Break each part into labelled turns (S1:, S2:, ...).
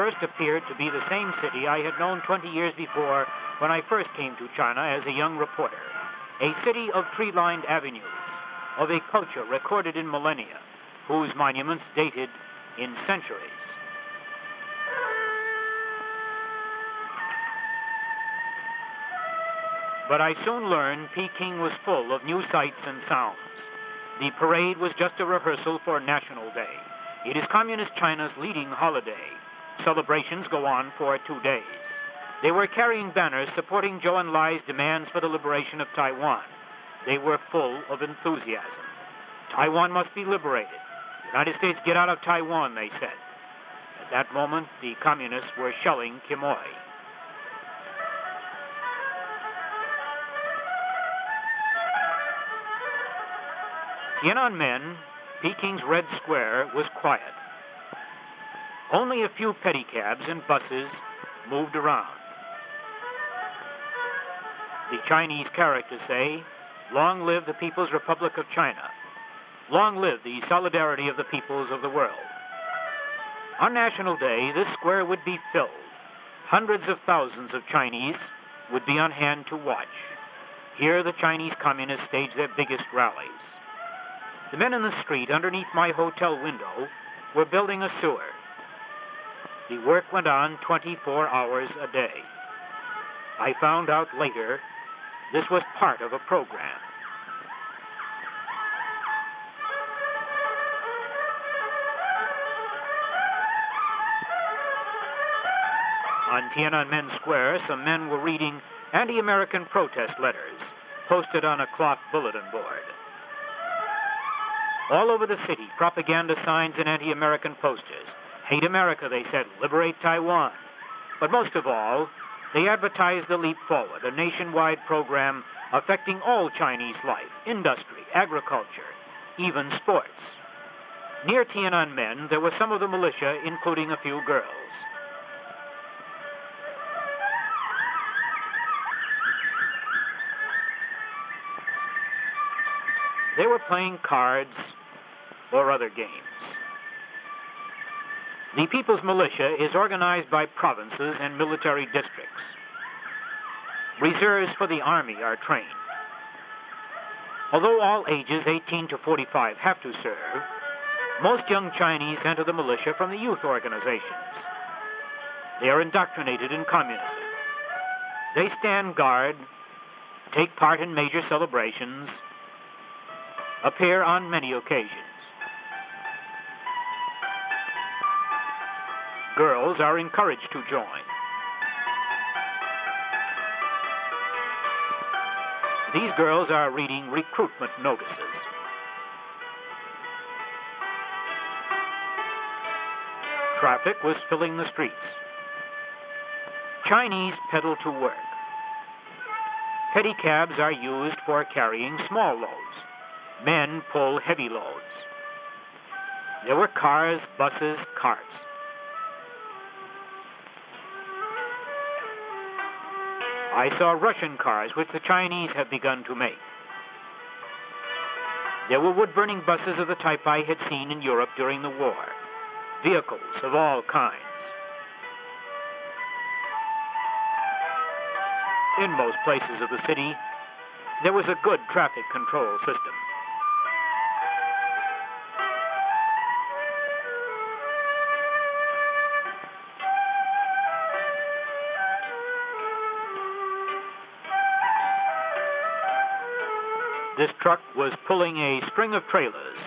S1: First appeared to be the same city I had known 20 years before when I first came to China as a young reporter. A city of tree lined avenues, of a culture recorded in millennia, whose monuments dated in centuries. But I soon learned Peking was full of new sights and sounds. The parade was just a rehearsal for National Day. It is Communist China's leading holiday. Celebrations go on for two days. They were carrying banners supporting Zhou Enlai's demands for the liberation of Taiwan. They were full of enthusiasm. Taiwan must be liberated. United States get out of Taiwan, they said. At that moment, the communists were shelling Quemoy. Tiananmen, Peking's Red Square, was quiet. Only a few pedicabs and buses moved around. The Chinese characters say, Long live the People's Republic of China. Long live the solidarity of the peoples of the world. On National Day, this square would be filled. Hundreds of thousands of Chinese would be on hand to watch. Here, the Chinese communists stage their biggest rallies. The men in the street underneath my hotel window were building a sewer. The work went on 24 hours a day. I found out later this was part of a program. On Tiananmen Square, some men were reading anti American protest letters posted on a cloth bulletin board. All over the city, propaganda signs and anti American posters. Hate America, they said, liberate Taiwan. But most of all, they advertised the Leap Forward, a nationwide program affecting all Chinese life, industry, agriculture, even sports. Near Tiananmen, there were some of the militia, including a few girls. They were playing cards or other games. The People's Militia is organized by provinces and military districts. Reserves for the Army are trained. Although all ages 18 to 45 have to serve, most young Chinese enter the militia from the youth organizations. They are indoctrinated in communism. They stand guard, take part in major celebrations, appear on many occasions. Girls are encouraged to join. These girls are reading recruitment notices. Traffic was filling the streets. Chinese pedal to work. Pedicabs are used for carrying small loads. Men pull heavy loads. There were cars, buses, carts. I saw Russian cars, which the Chinese have begun to make. There were wood burning buses of the type I had seen in Europe during the war, vehicles of all kinds. In most places of the city, there was a good traffic control system. This truck was pulling a string of trailers,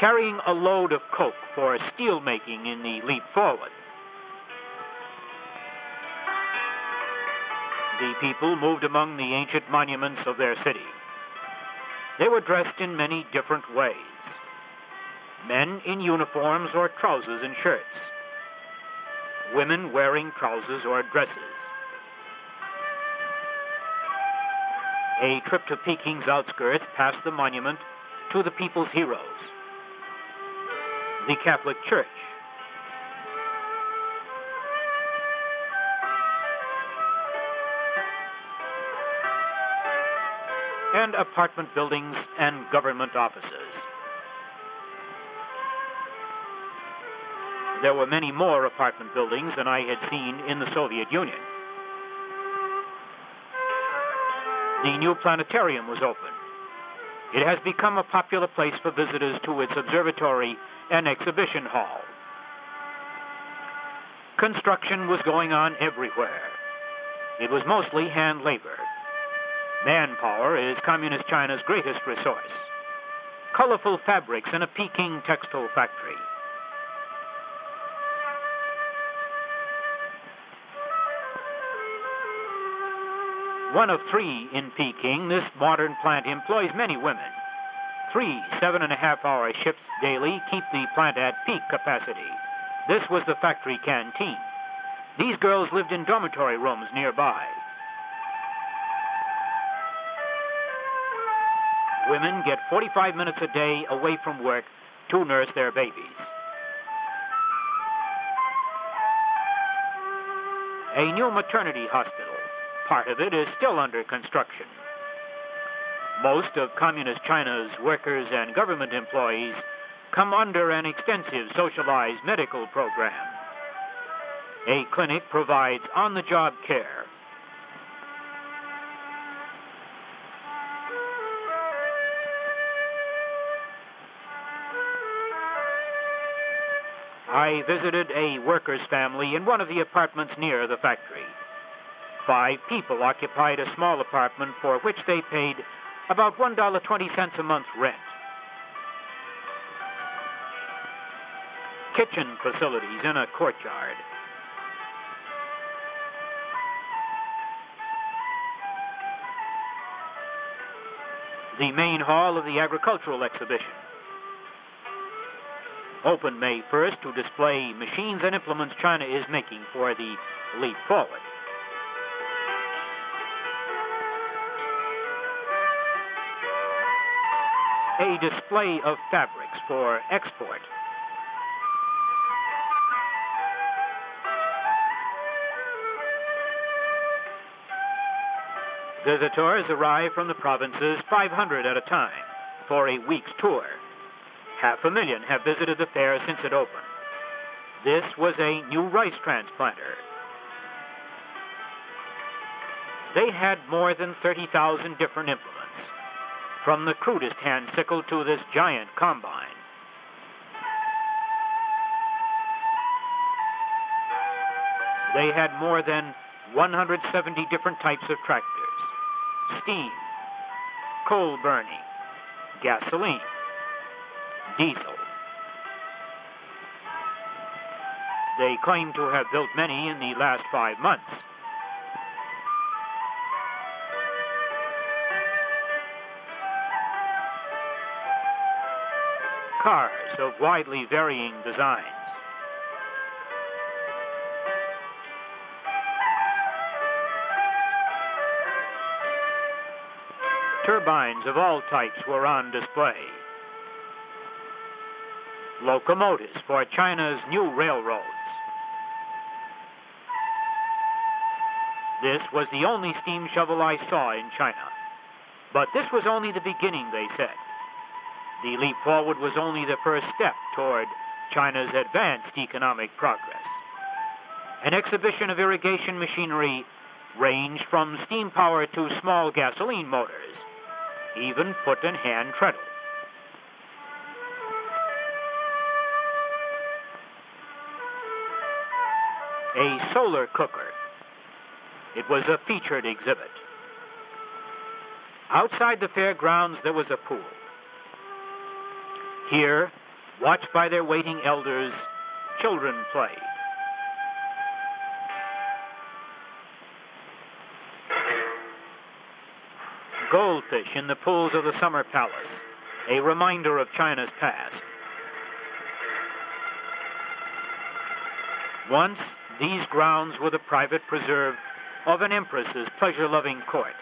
S1: carrying a load of coke for steel making in the leap forward. The people moved among the ancient monuments of their city. They were dressed in many different ways men in uniforms or trousers and shirts, women wearing trousers or dresses. A trip to Peking's outskirts past the monument to the people's heroes, the Catholic Church. And apartment buildings and government offices. There were many more apartment buildings than I had seen in the Soviet Union. The new planetarium was open. It has become a popular place for visitors to its observatory and exhibition hall. Construction was going on everywhere. It was mostly hand labor. Manpower is Communist China's greatest resource. Colorful fabrics in a Peking textile factory. One of three in Peking, this modern plant employs many women. Three seven and a half hour shifts daily keep the plant at peak capacity. This was the factory canteen. These girls lived in dormitory rooms nearby. Women get 45 minutes a day away from work to nurse their babies. A new maternity hospital. Part of it is still under construction. Most of Communist China's workers and government employees come under an extensive socialized medical program. A clinic provides on the job care. I visited a worker's family in one of the apartments near the factory. Five people occupied a small apartment for which they paid about $1.20 a month rent. Kitchen facilities in a courtyard. The main hall of the agricultural exhibition. Open May 1st to display machines and implements China is making for the leap forward. A display of fabrics for export. Visitors arrive from the provinces 500 at a time for a week's tour. Half a million have visited the fair since it opened. This was a new rice transplanter. They had more than 30,000 different implements from the crudest hand sickle to this giant combine. They had more than 170 different types of tractors steam, coal burning, gasoline, diesel. They claim to have built many in the last five months. Of widely varying designs. Turbines of all types were on display. Locomotives for China's new railroads. This was the only steam shovel I saw in China. But this was only the beginning, they said. The leap forward was only the first step toward China's advanced economic progress. An exhibition of irrigation machinery ranged from steam power to small gasoline motors, even foot and hand treadle. A solar cooker. It was a featured exhibit. Outside the fairgrounds, there was a pool. Here, watched by their waiting elders, children play. Goldfish in the pools of the Summer Palace, a reminder of China's past. Once, these grounds were the private preserve of an empress's pleasure loving court.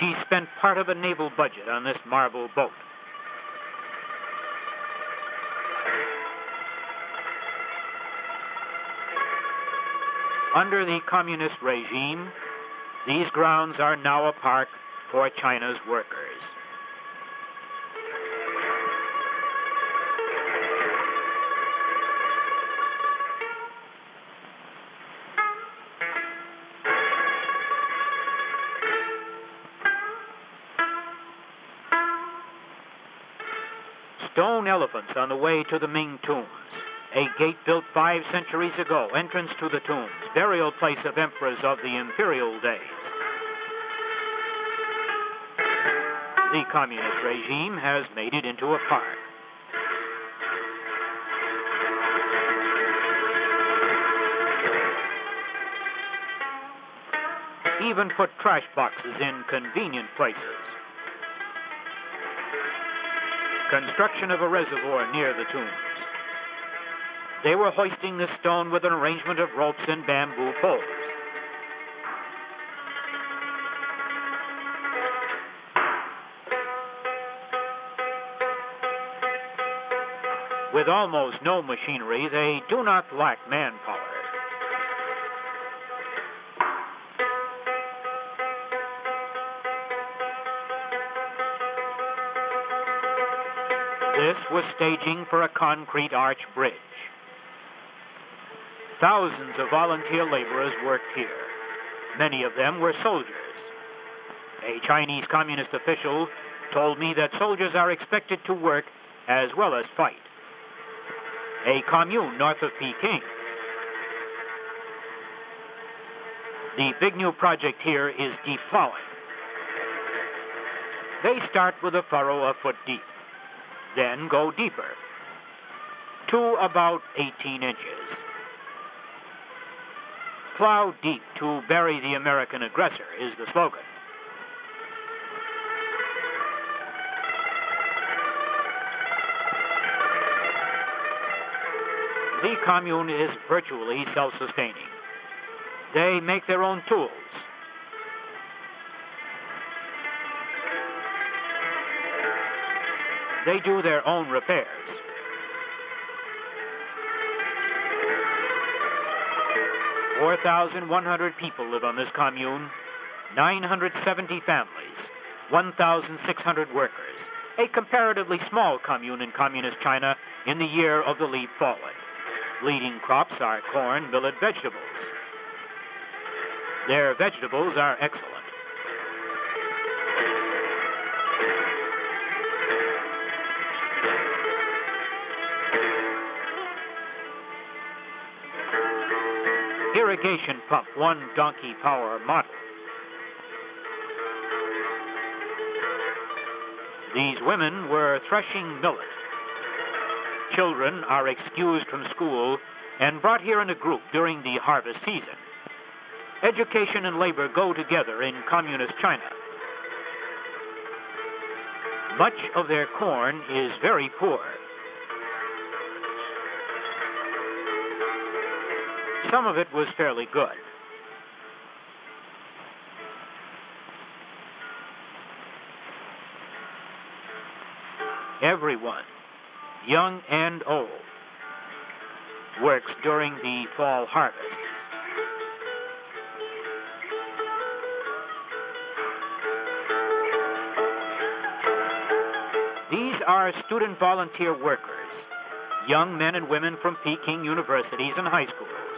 S1: She spent part of a naval budget on this marble boat. Under the communist regime, these grounds are now a park for China's workers. stone elephants on the way to the Ming tomb. A gate built five centuries ago, entrance to the tombs, burial place of emperors of the imperial days. The communist regime has made it into a park. Even put trash boxes in convenient places. Construction of a reservoir near the tombs. They were hoisting the stone with an arrangement of ropes and bamboo poles. With almost no machinery, they do not lack manpower. This was staging for a concrete arch bridge. Thousands of volunteer laborers worked here. Many of them were soldiers. A Chinese communist official told me that soldiers are expected to work as well as fight. A commune north of Peking. The big new project here is deep plowing. They start with a furrow a foot deep, then go deeper to about 18 inches plow deep to bury the American aggressor is the slogan. The commune is virtually self sustaining. They make their own tools. They do their own repairs. 4,100 people live on this commune, 970 families, 1,600 workers. A comparatively small commune in communist China in the year of the leap forward. Leading crops are corn, millet, vegetables. Their vegetables are excellent. Irrigation pump, one donkey power model. These women were threshing millet. Children are excused from school and brought here in a group during the harvest season. Education and labor go together in communist China. Much of their corn is very poor. Some of it was fairly good. Everyone, young and old, works during the fall harvest. These are student volunteer workers, young men and women from Peking universities and high schools.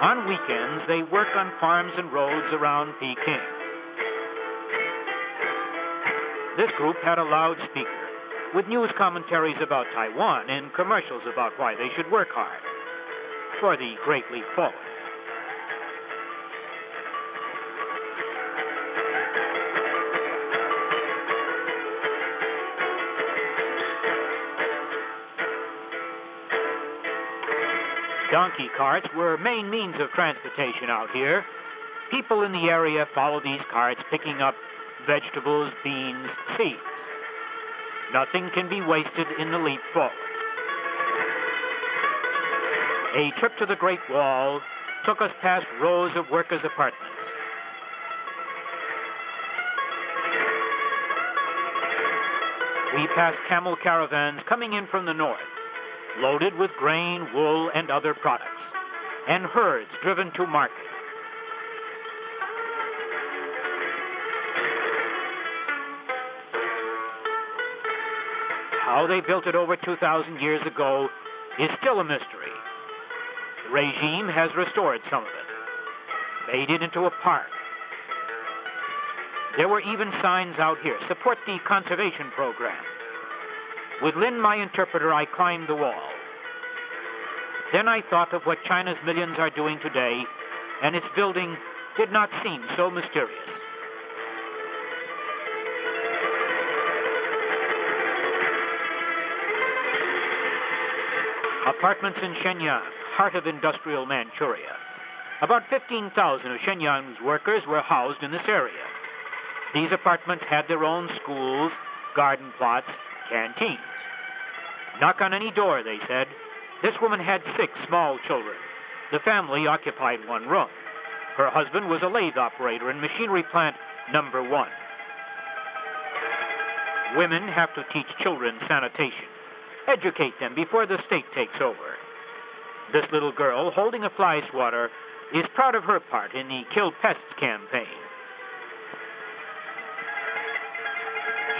S1: On weekends, they work on farms and roads around Peking. This group had a loudspeaker with news commentaries about Taiwan and commercials about why they should work hard for the Great Leap Forward. Donkey carts were main means of transportation out here. People in the area follow these carts, picking up vegetables, beans, seeds. Nothing can be wasted in the leap forward. A trip to the Great Wall took us past rows of workers' apartments. We passed camel caravans coming in from the north loaded with grain, wool, and other products, and herds driven to market. How they built it over 2,000 years ago is still a mystery. The regime has restored some of it, made it into a park. There were even signs out here support the conservation program With Lin, my interpreter, I climbed the wall. Then I thought of what China's millions are doing today, and its building did not seem so mysterious. Apartments in Shenyang, heart of industrial Manchuria. About 15,000 of Shenyang's workers were housed in this area. These apartments had their own schools, garden plots, canteens. Knock on any door, they said. This woman had six small children. The family occupied one room. Her husband was a lathe operator in machinery plant number one. Women have to teach children sanitation, educate them before the state takes over. This little girl, holding a fly swatter, is proud of her part in the Kill Pests campaign.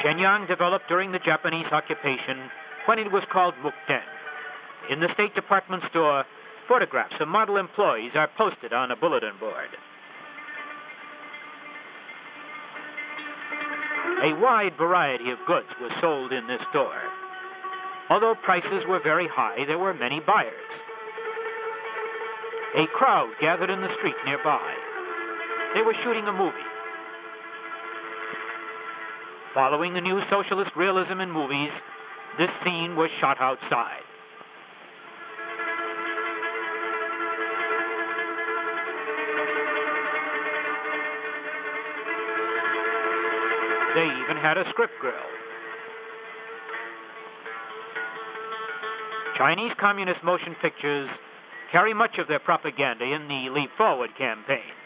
S1: Shenyang developed during the Japanese occupation when it was called Mukden. In the State Department store, photographs of model employees are posted on a bulletin board. A wide variety of goods was sold in this store. Although prices were very high, there were many buyers. A crowd gathered in the street nearby. They were shooting a movie. Following the new socialist realism in movies, this scene was shot outside. They even had a script girl. Chinese Communist motion pictures carry much of their propaganda in the Leap Forward campaign.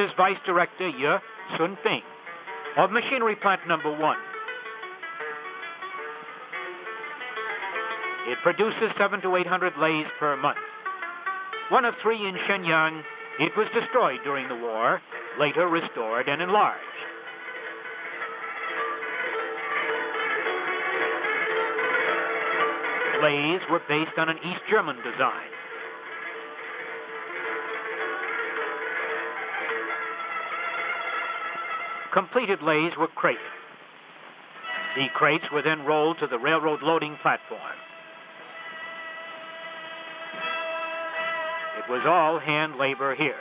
S1: Is Vice Director Ye Sun Ping of Machinery Plant Number One. It produces seven to eight hundred lathes per month. One of three in Shenyang, it was destroyed during the war, later restored and enlarged. Lathes were based on an East German design. Completed lathes were crated. The crates were then rolled to the railroad loading platform. It was all hand labor here.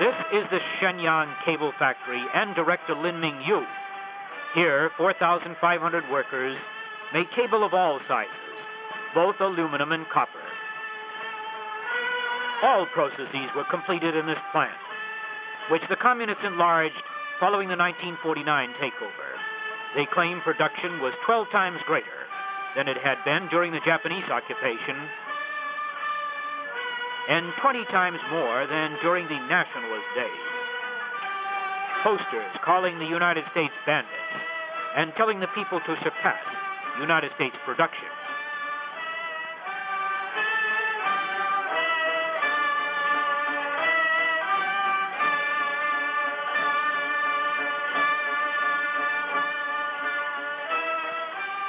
S1: This is the Shenyang Cable Factory and Director Lin Ming Yu. Here, 4,500 workers make cable of all sizes, both aluminum and copper. All processes were completed in this plant, which the communists enlarged following the 1949 takeover. They claim production was 12 times greater than it had been during the Japanese occupation and 20 times more than during the nationalist days. Posters calling the United States bandits and telling the people to surpass United States production.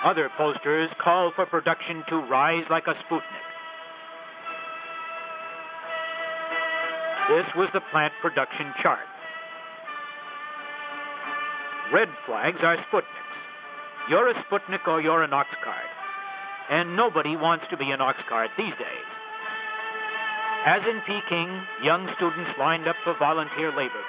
S1: Other posters call for production to rise like a Sputnik. This was the plant production chart. Red flags are Sputniks. You're a Sputnik or you're an ox cart. And nobody wants to be an ox cart these days. As in Peking, young students lined up for volunteer labor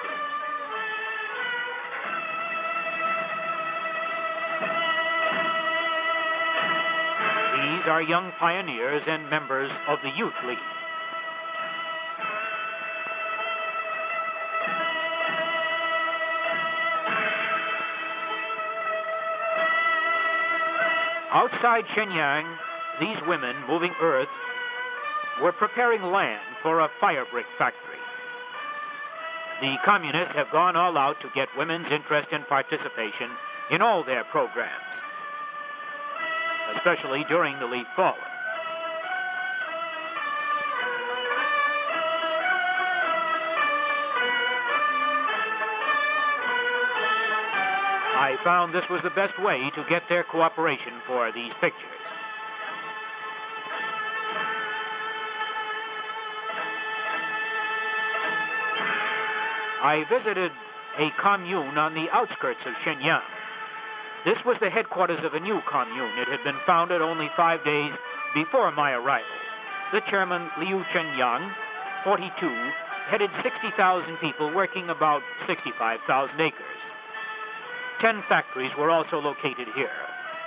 S1: These are young pioneers and members of the Youth League. Outside Shenyang, these women moving earth were preparing land for a firebrick factory. The communists have gone all out to get women's interest and participation in all their programs, especially during the leap forward. I found this was the best way to get their cooperation for these pictures. I visited a commune on the outskirts of Shenyang. This was the headquarters of a new commune. It had been founded only five days before my arrival. The chairman, Liu Chenyang, 42, headed 60,000 people working about 65,000 acres. Ten factories were also located here.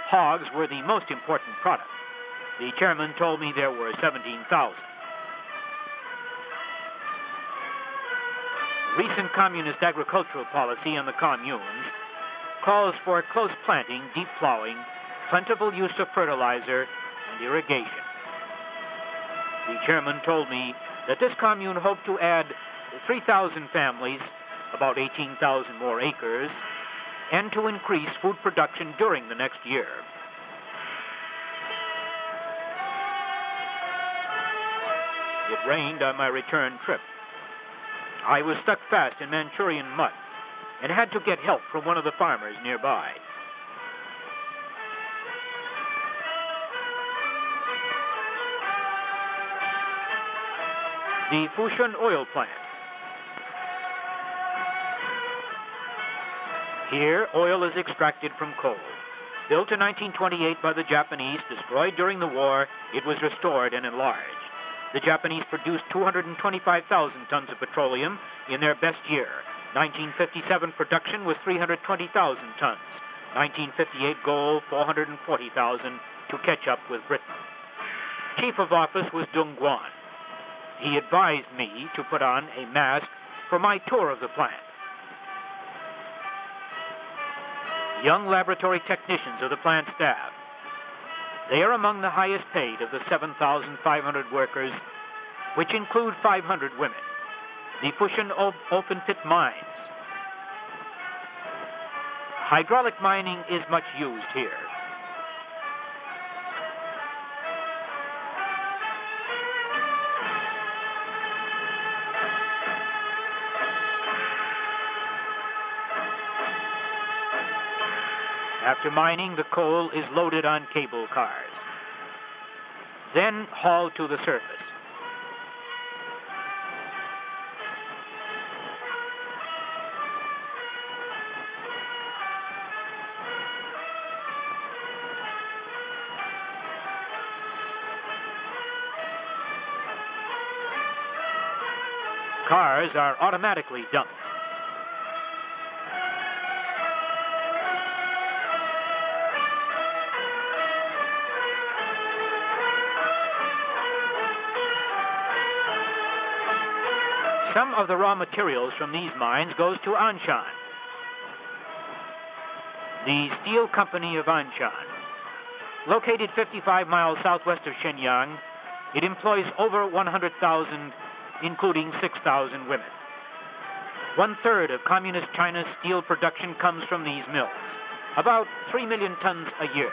S1: Hogs were the most important product. The chairman told me there were 17,000. Recent communist agricultural policy in the communes calls for close planting, deep plowing, plentiful use of fertilizer, and irrigation. The chairman told me that this commune hoped to add 3,000 families, about 18,000 more acres, and to increase food production during the next year. It rained on my return trip. I was stuck fast in Manchurian mud and had to get help from one of the farmers nearby. The Fushun oil plant. Here, oil is extracted from coal. Built in 1928 by the Japanese, destroyed during the war, it was restored and enlarged. The Japanese produced 225,000 tons of petroleum in their best year. 1957 production was 320,000 tons. 1958 goal 440,000 to catch up with Britain. Chief of Office was Dung Guan. He advised me to put on a mask for my tour of the plant. Young laboratory technicians of the plant staff they are among the highest paid of the 7,500 workers, which include 500 women. The Fushun of open pit mines. Hydraulic mining is much used here. After mining, the coal is loaded on cable cars, then hauled to the surface. Are automatically dumped. Some of the raw materials from these mines goes to Anshan, the steel company of Anshan. Located 55 miles southwest of Shenyang, it employs over 100,000, including 6,000 women. One third of Communist China's steel production comes from these mills, about 3 million tons a year.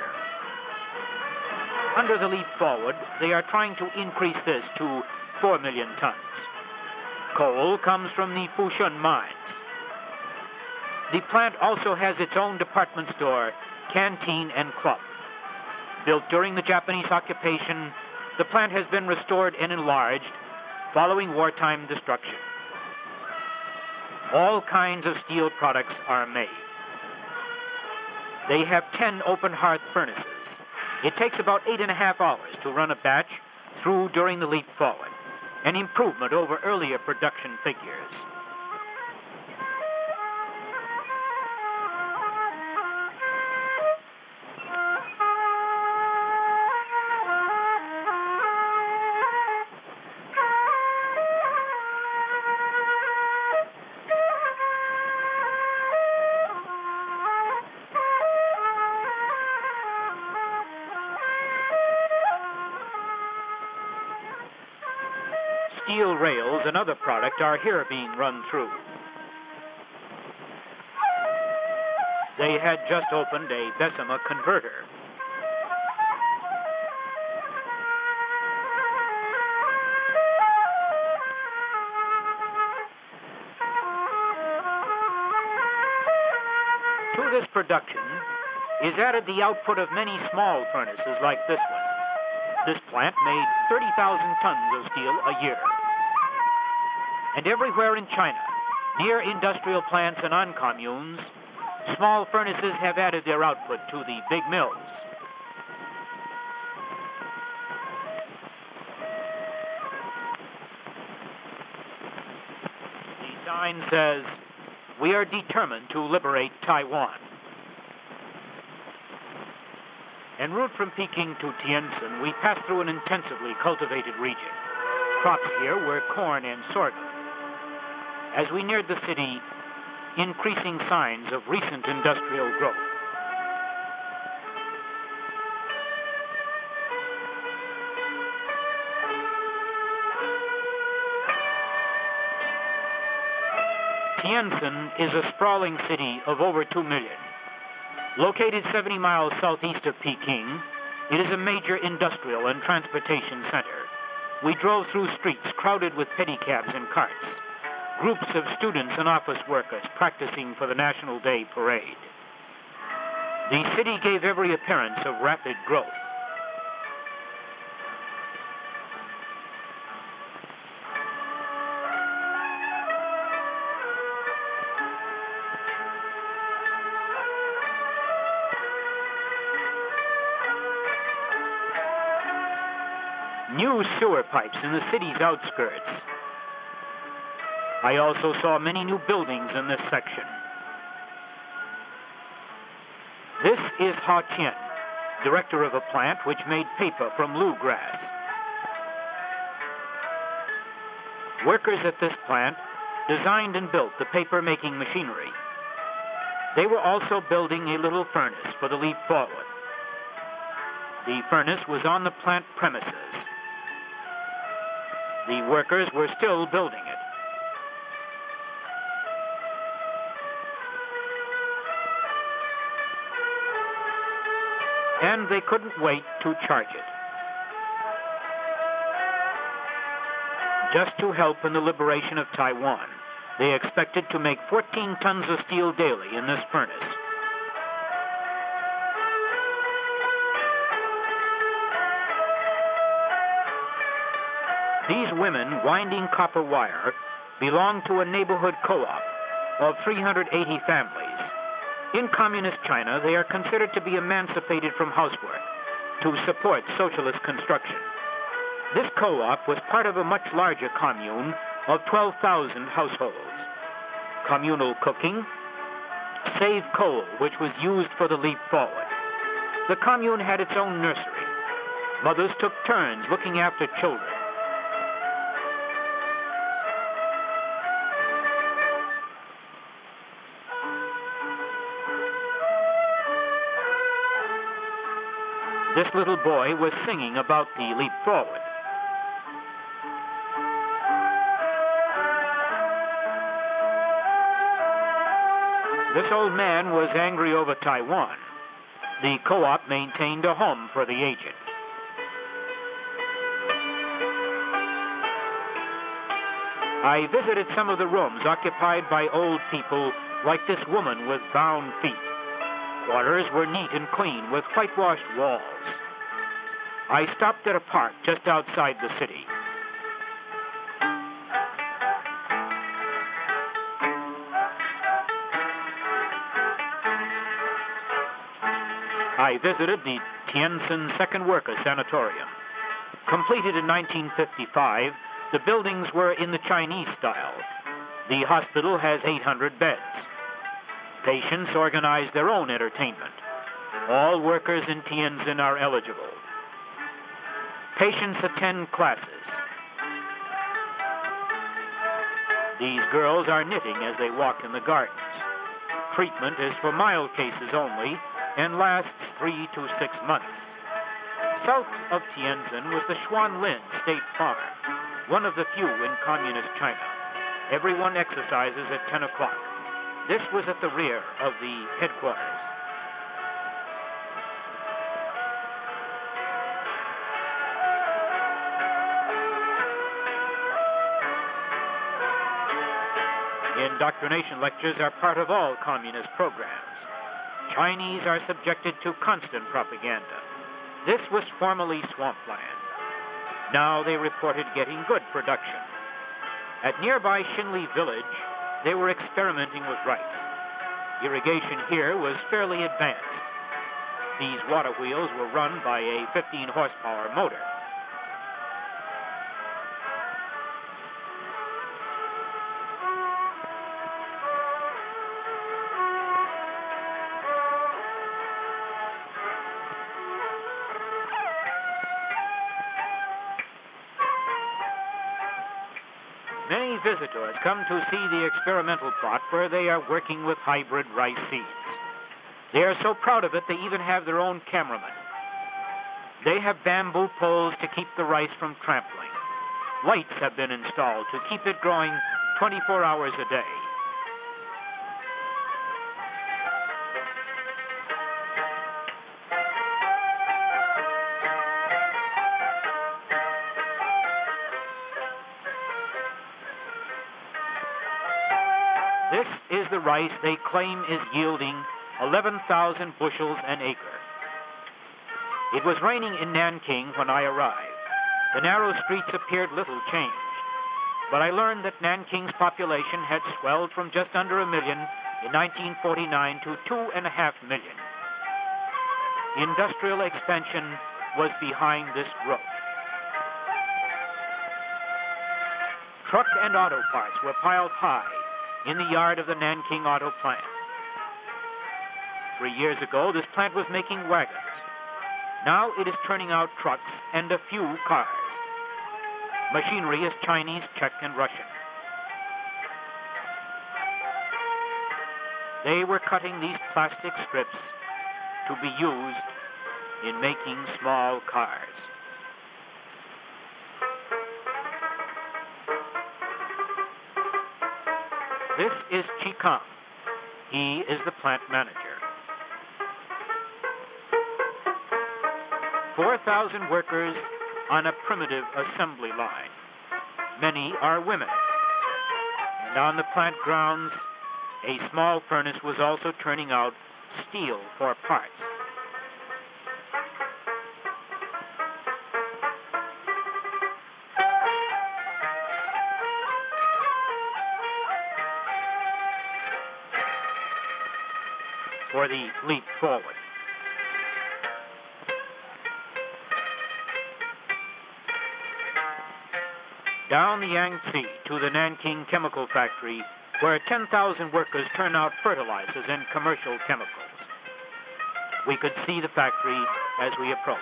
S1: Under the leap forward, they are trying to increase this to 4 million tons. Coal comes from the Fushun mines. The plant also has its own department store, canteen, and club. Built during the Japanese occupation, the plant has been restored and enlarged following wartime destruction. All kinds of steel products are made. They have 10 open hearth furnaces. It takes about eight and a half hours to run a batch through during the leap forward an improvement over earlier production figures. Rails and other product are here being run through. They had just opened a Bessemer converter. To this production is added the output of many small furnaces like this one. This plant made 30,000 tons of steel a year. And everywhere in China, near industrial plants and on communes, small furnaces have added their output to the big mills. The sign says, We are determined to liberate Taiwan. En route from Peking to Tientsin, we passed through an intensively cultivated region. Crops here were corn and sorghum. As we neared the city, increasing signs of recent industrial growth. Tientsin is a sprawling city of over 2 million. Located 70 miles southeast of Peking, it is a major industrial and transportation center. We drove through streets crowded with pedicabs and carts, groups of students and office workers practicing for the National Day parade. The city gave every appearance of rapid growth. New sewer pipes in the city's outskirts. I also saw many new buildings in this section. This is Ha Tien, director of a plant which made paper from Lu grass. Workers at this plant designed and built the paper making machinery. They were also building a little furnace for the leap forward. The furnace was on the plant premises. The workers were still building it. And they couldn't wait to charge it. Just to help in the liberation of Taiwan, they expected to make 14 tons of steel daily in this furnace. These women winding copper wire belong to a neighborhood co op of 380 families. In communist China, they are considered to be emancipated from housework to support socialist construction. This co op was part of a much larger commune of 12,000 households. Communal cooking saved coal, which was used for the leap forward. The commune had its own nursery. Mothers took turns looking after children. This little boy was singing about the leap forward. This old man was angry over Taiwan. The co op maintained a home for the aged. I visited some of the rooms occupied by old people like this woman with bound feet. Quarters were neat and clean with whitewashed walls. I stopped at a park just outside the city. I visited the Tientsin Second Worker Sanatorium. Completed in 1955, the buildings were in the Chinese style. The hospital has 800 beds. Patients organize their own entertainment. All workers in Tientsin are eligible. Patients attend classes. These girls are knitting as they walk in the gardens. Treatment is for mild cases only and lasts three to six months. South of Tientsin was the Xuanlin State Farm, one of the few in communist China. Everyone exercises at 10 o'clock. This was at the rear of the headquarters. Indoctrination lectures are part of all communist programs. Chinese are subjected to constant propaganda. This was formerly swampland. Now they reported getting good production. At nearby Shinli village, they were experimenting with rice. Irrigation here was fairly advanced. These water wheels were run by a 15 horsepower motor. Visitors come to see the experimental plot where they are working with hybrid rice seeds. They are so proud of it they even have their own cameraman. They have bamboo poles to keep the rice from trampling. Lights have been installed to keep it growing 24 hours a day. The rice they claim is yielding 11,000 bushels an acre. It was raining in Nanking when I arrived. The narrow streets appeared little changed, but I learned that Nanking's population had swelled from just under a million in 1949 to two and a half million. Industrial expansion was behind this growth. Truck and auto parts were piled high in the yard of the Nanking auto plant. Three years ago, this plant was making wagons. Now it is turning out trucks and a few cars. Machinery is Chinese, Czech, and Russian. They were cutting these plastic strips to be used in making small cars. This is Chi Kang. He is the plant manager. 4,000 workers on a primitive assembly line. Many are women. And on the plant grounds, a small furnace was also turning out steel for parts. Forward. down the Yangtze to the Nanking Chemical Factory, where 10,000 workers turn out fertilizers and commercial chemicals. We could see the factory as we approached.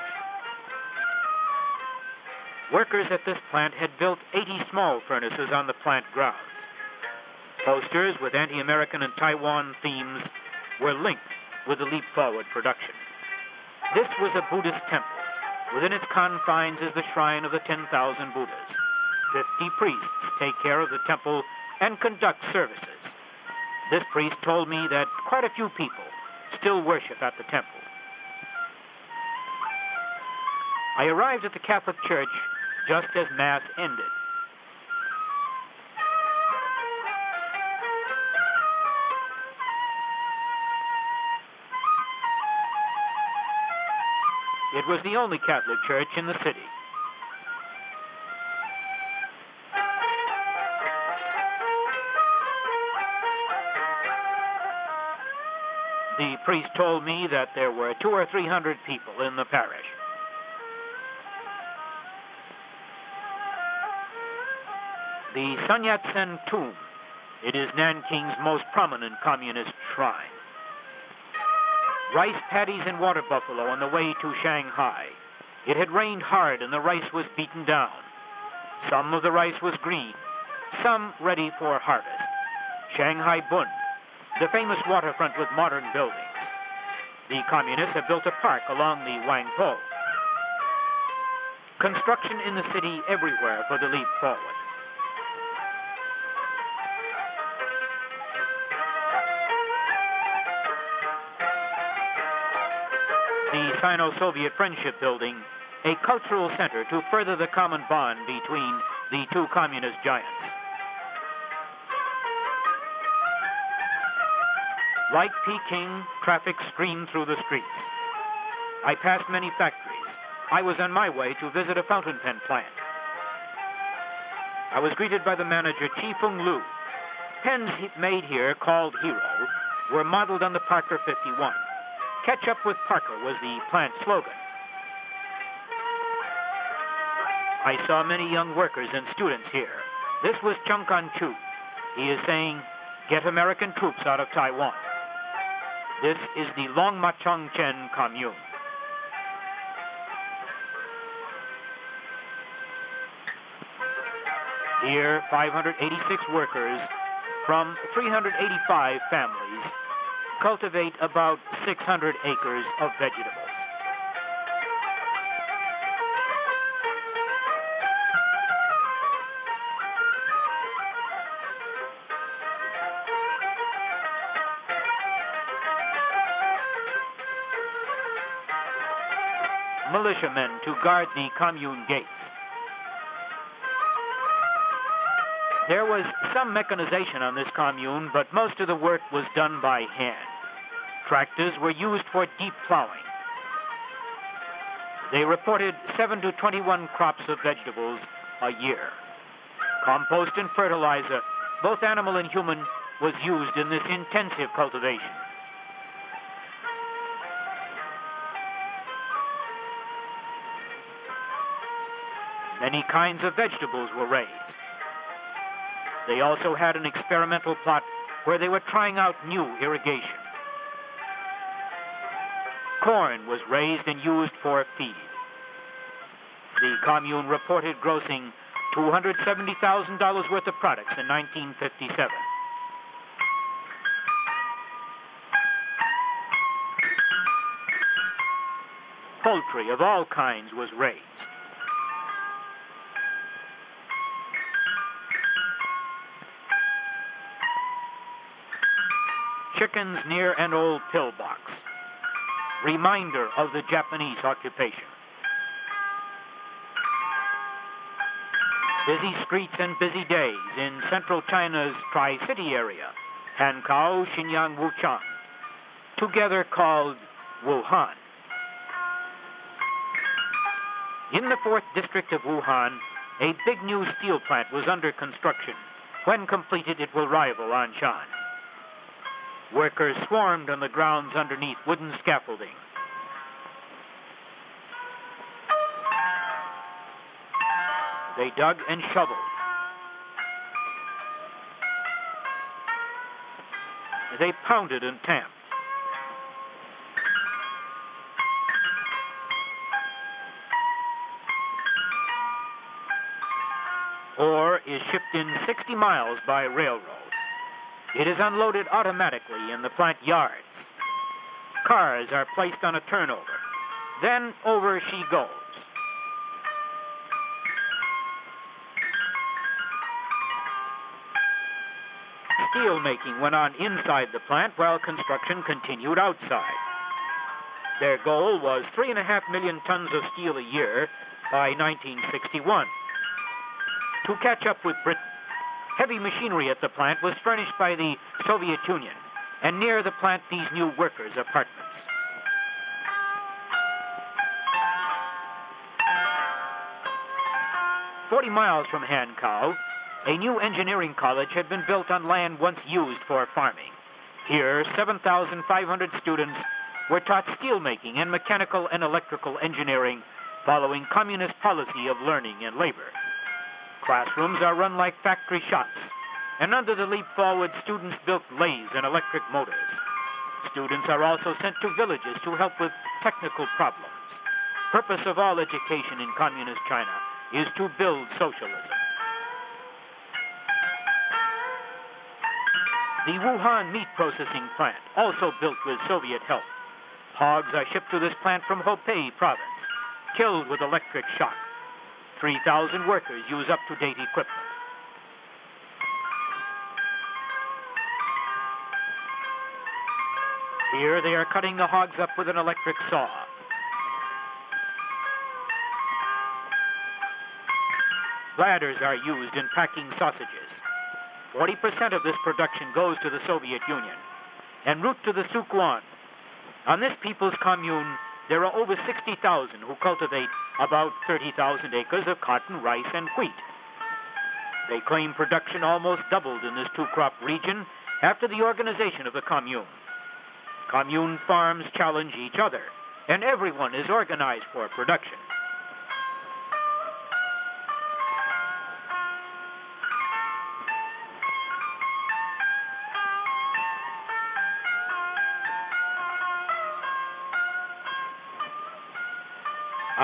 S1: Workers at this plant had built 80 small furnaces on the plant grounds. Posters with anti American and Taiwan themes were linked with the Leap Forward production. This was a Buddhist temple. Within its confines is the shrine of the 10,000 Buddhas. Fifty priests take care of the temple and conduct services. This priest told me that quite a few people still worship at the temple. I arrived at the Catholic Church just as Mass ended. It was the only Catholic church in the city. The priest told me that there were two or three hundred people in the parish. The Sun Yat sen tomb. It is Nanking's most prominent communist shrine. Rice paddies and water buffalo on the way to Shanghai. It had rained hard and the rice was beaten down. Some of the rice was green, some ready for harvest. Shanghai Bund, the famous waterfront with modern buildings. The communists have built a park along the Whangpoo. Construction in the city everywhere for the leap forward. Sino Soviet Friendship Building, a cultural center to further the common bond between the two communist giants. Like Peking, traffic streamed through the streets. I passed many factories. I was on my way to visit a fountain pen plant. I was greeted by the manager, Chi Fung Lu. Pens made here, called Hero, were modeled on the Parker 51. Catch up with Parker was the plant slogan. I saw many young workers and students here. This was Chung Kan Chu. He is saying, Get American troops out of Taiwan. This is the Long Ma Chung Chen Commune. Here, 586 workers from 385 families cultivate about 600 acres of vegetables. Militiamen to guard the commune gates. There was some mechanization on this commune, but most of the work was done by hand. Tractors were used for deep plowing. They reported 7 to 21 crops of vegetables a year. Compost and fertilizer, both animal and human, was used in this intensive cultivation. Many kinds of vegetables were raised. They also had an experimental plot where they were trying out new irrigation. Corn was raised and used for feed. The commune reported grossing $270,000 worth of products in 1957. Poultry of all kinds was raised. chickens near an old pillbox. Reminder of the Japanese occupation. Busy streets and busy days in central China's Tri City area, Hankou, Hanyang, Wuchang, together called Wuhan. In the fourth district of Wuhan, a big new steel plant was under construction. When completed, it will rival Anshan. Workers swarmed on the grounds underneath wooden scaffolding. They dug and shoveled. They pounded and tamped. Ore is shipped in 60 miles by railroad. It is unloaded automatically in the plant yards. Cars are placed on a turnover. Then over she goes. Steel making went on inside the plant while construction continued outside. Their goal was 3.5 million tons of steel a year by 1961. To catch up with Britain, Heavy machinery at the plant was furnished by the Soviet Union, and near the plant, these new workers' apartments. Forty miles from Hankow, a new engineering college had been built on land once used for farming. Here, 7,500 students were taught steelmaking and mechanical and electrical engineering following communist policy of learning and labor. Classrooms are run like factory shops, and under the leap forward, students built lathes and electric motors. Students are also sent to villages to help with technical problems. Purpose of all education in communist China is to build socialism. The Wuhan meat processing plant, also built with Soviet help. Hogs are shipped to this plant from Hubei province, killed with electric shock. 3,000 workers use up to date equipment. Here they are cutting the hogs up with an electric saw. Bladders are used in packing sausages. 40% of this production goes to the Soviet Union. en route to the Suquan. On this people's commune, there are over 60,000 who cultivate about 30,000 acres of cotton, rice, and wheat. They claim production almost doubled in this two crop region after the organization of the commune. Commune farms challenge each other, and everyone is organized for production.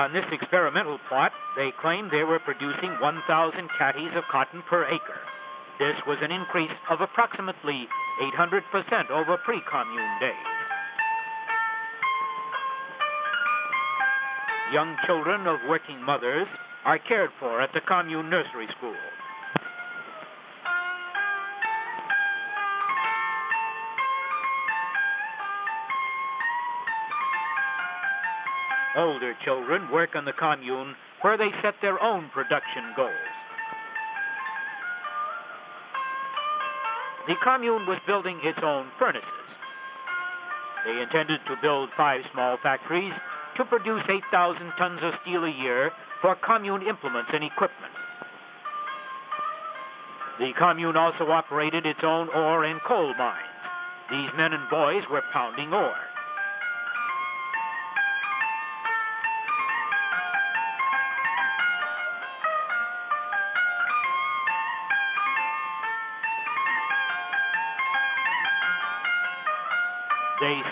S1: On this experimental plot, they claimed they were producing 1,000 catties of cotton per acre. This was an increase of approximately 800% over pre commune days. Young children of working mothers are cared for at the commune nursery school. Older children work on the commune where they set their own production goals. The commune was building its own furnaces. They intended to build five small factories to produce 8,000 tons of steel a year for commune implements and equipment. The commune also operated its own ore and coal mines. These men and boys were pounding ore.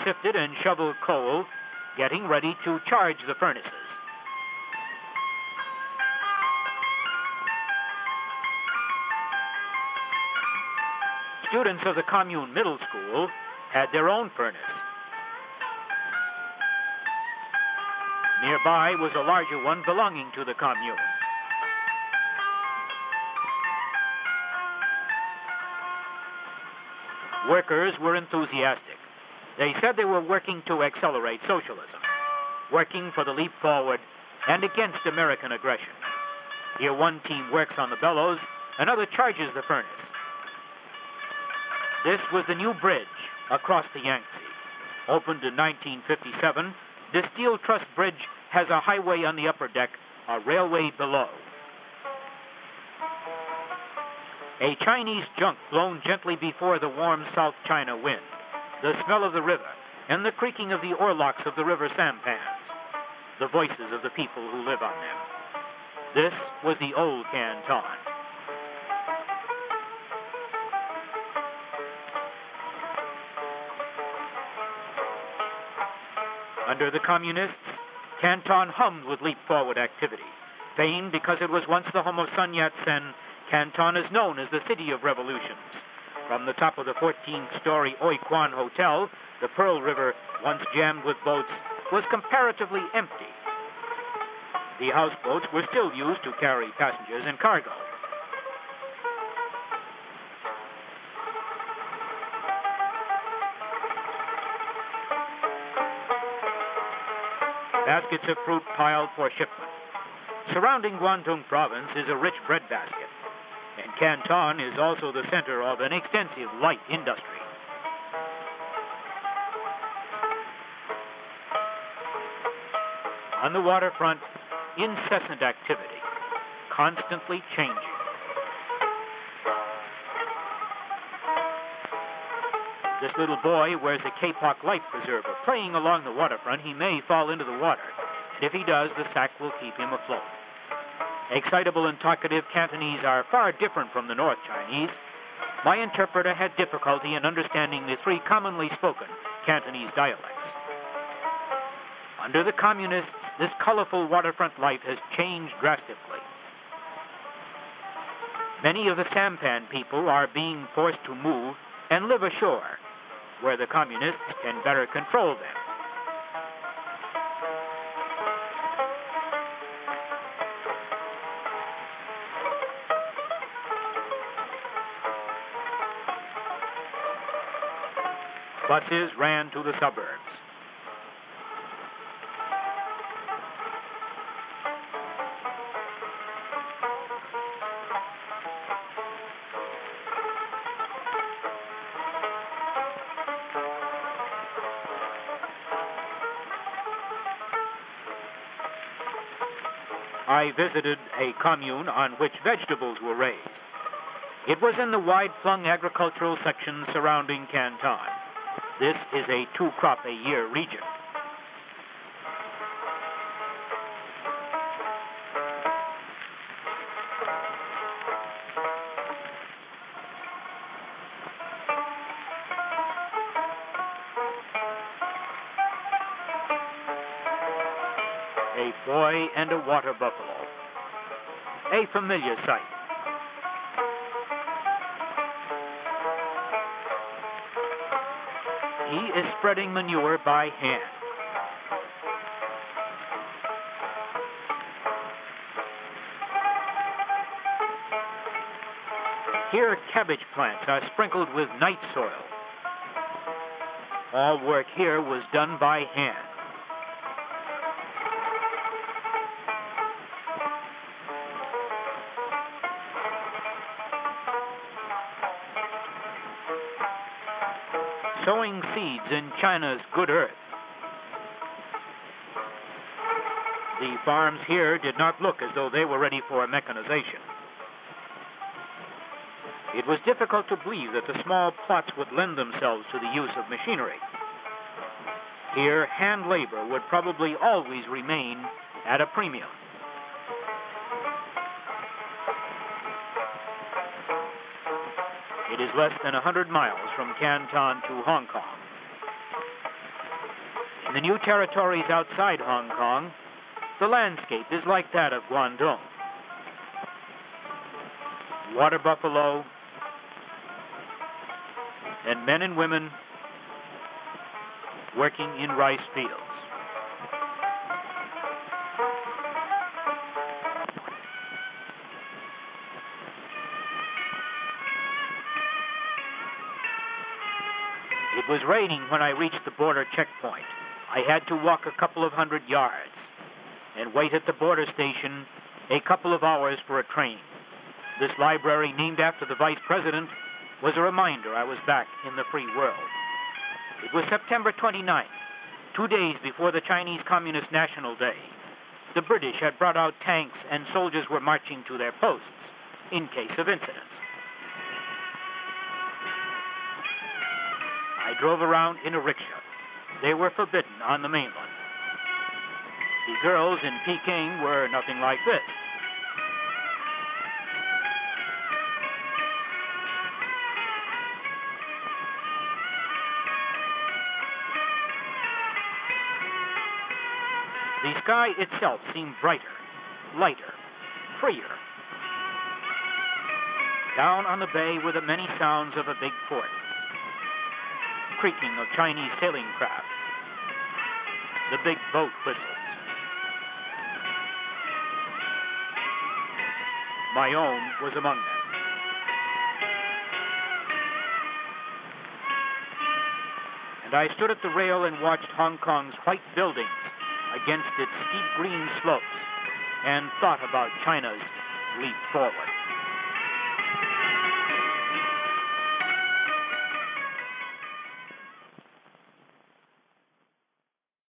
S1: Sifted and shoveled coal, getting ready to charge the furnaces. Students of the commune middle school had their own furnace. Nearby was a larger one belonging to the commune. Workers were enthusiastic. They said they were working to accelerate socialism, working for the leap forward and against American aggression. Here, one team works on the bellows, another charges the furnace. This was the new bridge across the Yangtze. Opened in 1957, this steel truss bridge has a highway on the upper deck, a railway below. A Chinese junk blown gently before the warm South China wind, the smell of the river, and the creaking of the oarlocks of the river sampans, the voices of the people who live on them. This was the old Canton. Under the communists, Canton hummed with leap forward activity. Famed because it was once the home of Sun Yat sen, Canton is known as the city of revolutions. From the top of the 14 story Oi Kwan Hotel, the Pearl River, once jammed with boats, was comparatively empty. The houseboats were still used to carry passengers and cargo. Baskets of fruit piled for shipment. Surrounding Guangdong province is a rich breadbasket, Canton is also the center of an extensive light industry. On the waterfront, incessant activity, constantly changing. This little boy wears a Kapok life preserver. Playing along the waterfront, he may fall into the water. If he does, the sack will keep him afloat. Excitable and talkative Cantonese are far different from the North Chinese. My interpreter had difficulty in understanding the three commonly spoken Cantonese dialects. Under the communists, this colorful waterfront life has changed drastically. Many of the sampan people are being forced to move and live ashore, where the communists can better control them. Buses ran to the suburbs. I visited a commune on which vegetables were raised. It was in the wide flung agricultural section surrounding Canton. This is a two crop a year region. A boy and a water buffalo. A familiar sight. He is spreading manure by hand. Here, cabbage plants are sprinkled with night soil. All work here was done by hand. China's good earth. The farms here did not look as though they were ready for mechanization. It was difficult to believe that the small plots would lend themselves to the use of machinery. Here, hand labor would probably always remain at a premium. It is less than a 100 miles from Canton to Hong Kong. In the new territories outside Hong Kong, the landscape is like that of Guangdong. Water buffalo, and men and women working in rice fields. It was raining when I reached the border checkpoint. I had to walk a couple of hundred yards and wait at the border station a couple of hours for a train. This library, named after the vice president, was a reminder I was back in the free world. It was September 29th, two days before the Chinese Communist National Day. The British had brought out tanks and soldiers were marching to their posts in case of incidents. I drove around in a rickshaw. They were forbidden on the mainland. The girls in Peking were nothing like this. The sky itself seemed brighter, lighter, freer. Down on the bay were the many sounds of a big port creaking of Chinese sailing craft, the big boat whistles. My own was among them. And I stood at the rail and watched Hong Kong's white buildings against its steep green slopes and thought about China's leap forward.